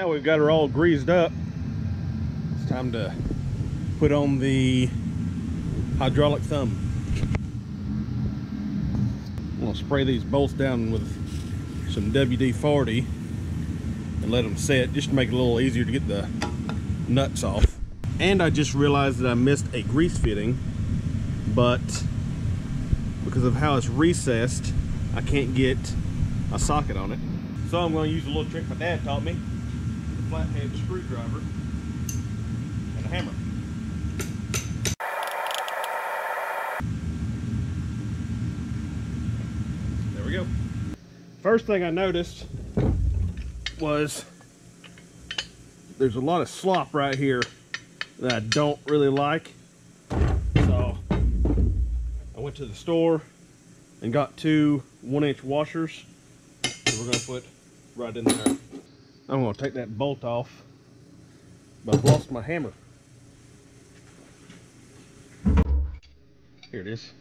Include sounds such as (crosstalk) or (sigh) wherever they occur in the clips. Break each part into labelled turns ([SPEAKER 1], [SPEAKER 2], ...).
[SPEAKER 1] now we've got her all greased up, it's time to put on the hydraulic thumb. I'm gonna spray these bolts down with some WD-40 and let them set just to make it a little easier to get the nuts off. And I just realized that I missed a grease fitting, but because of how it's recessed, I can't get a socket on it. So I'm to use a little trick my dad taught me, flathead screwdriver and a hammer. There we go. First thing I noticed was there's a lot of slop right here that I don't really like. So I went to the store and got two one inch washers that we're gonna put right in there. I'm gonna take that bolt off, but I've lost my hammer. Here it is.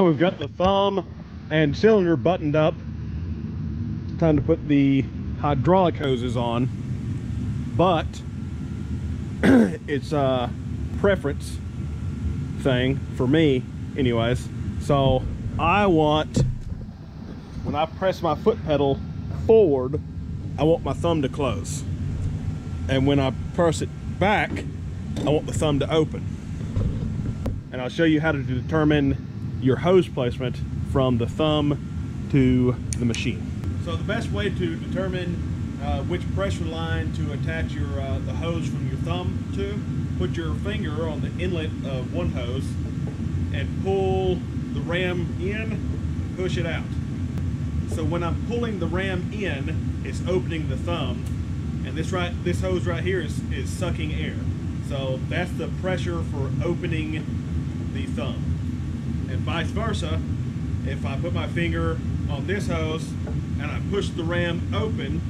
[SPEAKER 1] We've got the thumb and cylinder buttoned up. Time to put the hydraulic hoses on. But (clears throat) it's a preference thing for me anyways. So I want, when I press my foot pedal forward, I want my thumb to close. And when I press it back, I want the thumb to open. And I'll show you how to determine your hose placement from the thumb to the machine. So the best way to determine uh, which pressure line to attach your uh, the hose from your thumb to, put your finger on the inlet of one hose and pull the ram in, push it out. So when I'm pulling the ram in, it's opening the thumb, and this right this hose right here is, is sucking air. So that's the pressure for opening the thumb and vice versa. If I put my finger on this hose and I push the ram open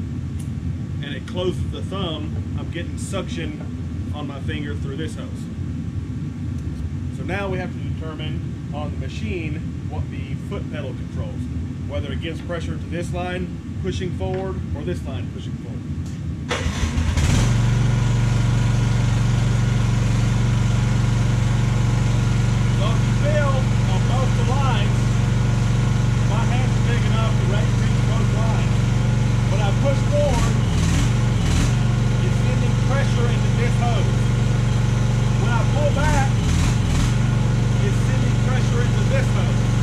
[SPEAKER 1] and it closes the thumb, I'm getting suction on my finger through this hose. So now we have to determine on the machine what the foot pedal controls, whether it gives pressure to this line pushing forward or this line pushing forward. So if you feel on both the lines, my hands are big enough to reach reach both lines. When I push forward, it's sending pressure into this hose. When I pull back, it's sending pressure into this hose.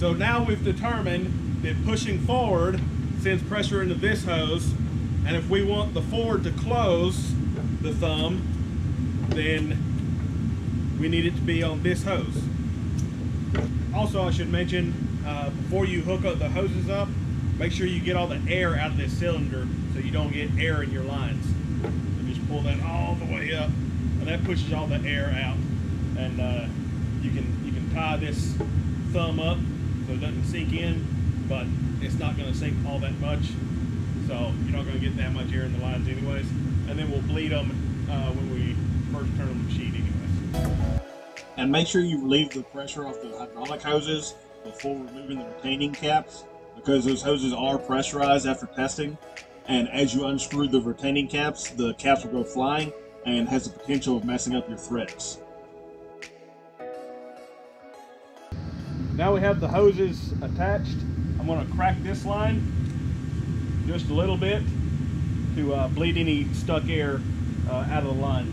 [SPEAKER 1] So we've determined that pushing forward sends pressure into this hose, and if we want the forward to close the thumb, then we need it to be on this hose. Also, I should mention, uh, before you hook up the hoses up, make sure you get all the air out of this cylinder so you don't get air in your lines. So just pull that all the way up, and that pushes all the air out. And uh, you can you can tie this thumb up so it doesn't sink in, but it's not going to sink all that much. So you're not going to get that much air in the lines anyways. And then we'll bleed them uh, when we first turn on the machine anyways.
[SPEAKER 2] And make sure you relieve the pressure off the hydraulic hoses before removing the retaining caps because those hoses are pressurized after testing. and as you unscrew the retaining caps, the caps will go flying and has the potential of messing up your threads.
[SPEAKER 1] Now we have the hoses attached. I'm gonna crack this line just a little bit to uh, bleed any stuck air uh, out of the line.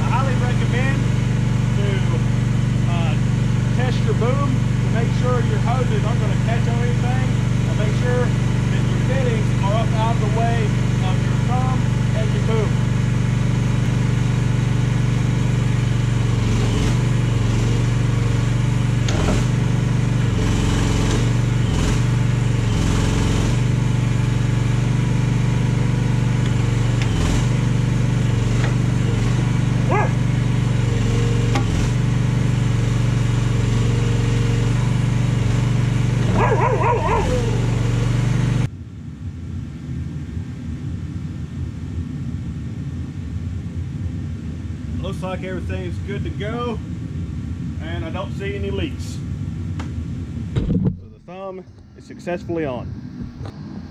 [SPEAKER 1] I highly recommend to uh, test your boom to make sure your hoses aren't going to catch on anything and make sure that your fittings are up out of the way of your thumb and your boom. Looks like everything's good to go and I don't see any leaks. So the thumb is successfully on.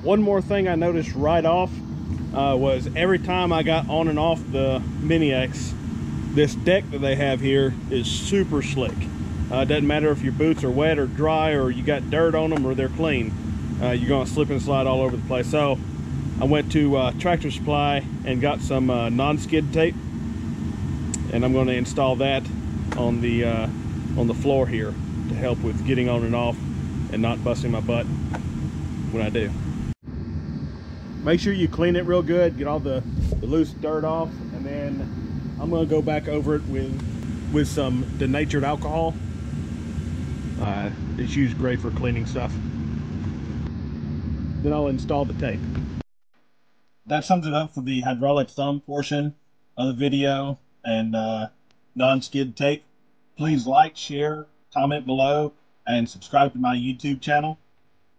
[SPEAKER 1] One more thing I noticed right off uh, was every time I got on and off the Mini X, this deck that they have here is super slick. Uh, doesn't matter if your boots are wet or dry or you got dirt on them or they're clean. Uh, you're gonna slip and slide all over the place. So I went to uh, Tractor Supply and got some uh, non-skid tape and I'm going to install that on the uh, on the floor here to help with getting on and off and not busting my butt when I do. Make sure you clean it real good, get all the, the loose dirt off, and then I'm going to go back over it with with some denatured alcohol. Uh, it's used great for cleaning stuff. Then I'll install the tape.
[SPEAKER 2] That sums it up for the hydraulic thumb portion of the video and uh, non-skid tape. Please like, share, comment below, and subscribe to my YouTube channel.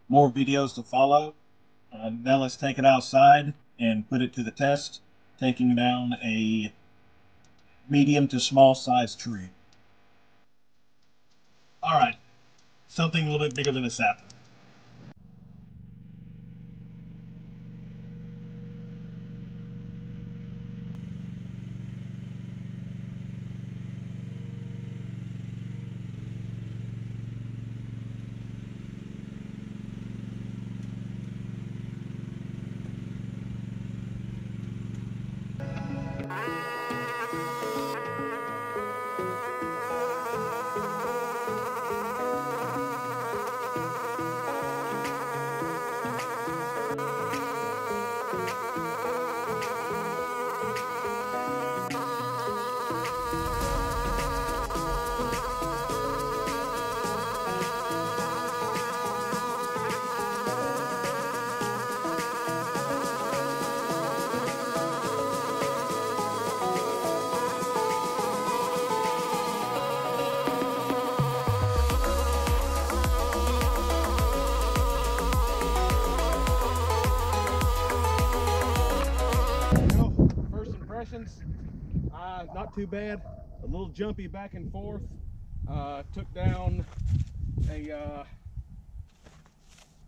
[SPEAKER 2] More videos to follow. Uh, now let's take it outside and put it to the test, taking down a medium to small size tree. All right, something a little bit bigger than a sapling.
[SPEAKER 1] Not too bad. A little jumpy back and forth. Uh, took down a uh,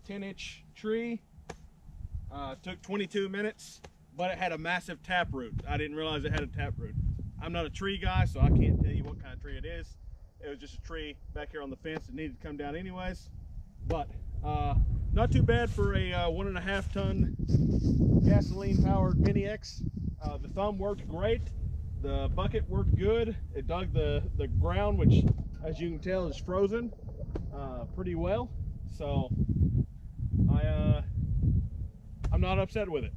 [SPEAKER 1] 10 inch tree. Uh, took 22 minutes, but it had a massive taproot. I didn't realize it had a taproot. I'm not a tree guy, so I can't tell you what kind of tree it is. It was just a tree back here on the fence that needed to come down anyways. But uh, not too bad for a uh, one and a half ton gasoline powered Mini X. Uh, the thumb worked great. The bucket worked good. It dug the, the ground, which as you can tell is frozen uh, pretty well. So I, uh, I'm not upset with it.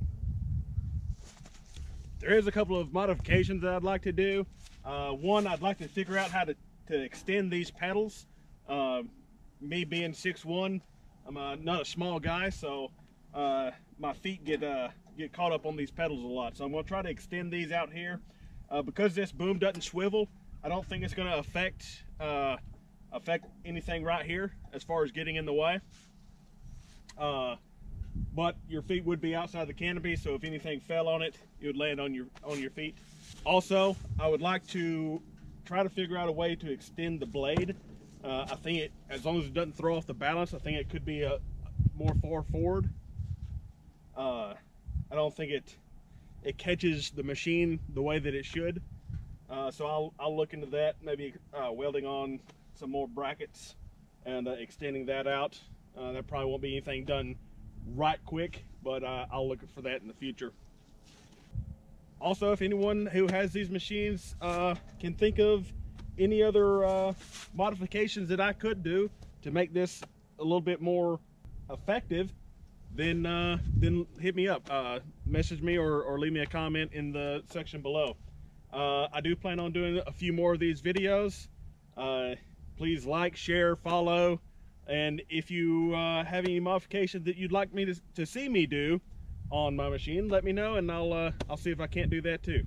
[SPEAKER 1] There is a couple of modifications that I'd like to do. Uh, one, I'd like to figure out how to, to extend these pedals. Uh, me being 6'1", I'm uh, not a small guy, so uh, my feet get uh, get caught up on these pedals a lot. So I'm to try to extend these out here. Uh, because this boom doesn't swivel, I don't think it's going to affect uh, affect anything right here as far as getting in the way. Uh, but your feet would be outside the canopy, so if anything fell on it, it would land on your on your feet. Also, I would like to try to figure out a way to extend the blade. Uh, I think it, as long as it doesn't throw off the balance, I think it could be a more far forward. Uh, I don't think it it catches the machine the way that it should. Uh, so I'll, I'll look into that, maybe uh, welding on some more brackets and uh, extending that out. Uh, that probably won't be anything done right quick, but uh, I'll look for that in the future. Also, if anyone who has these machines uh, can think of any other modifications that I could do to make this a little bit more effective, then uh, then hit me up. Uh, message me or, or leave me a comment in the section below. Uh, I do plan on doing a few more of these videos. Uh, please like, share, follow, and if you uh, have any modifications that you'd like me to, to see me do on my machine, let me know and I'll, uh, I'll see if I can't do that too.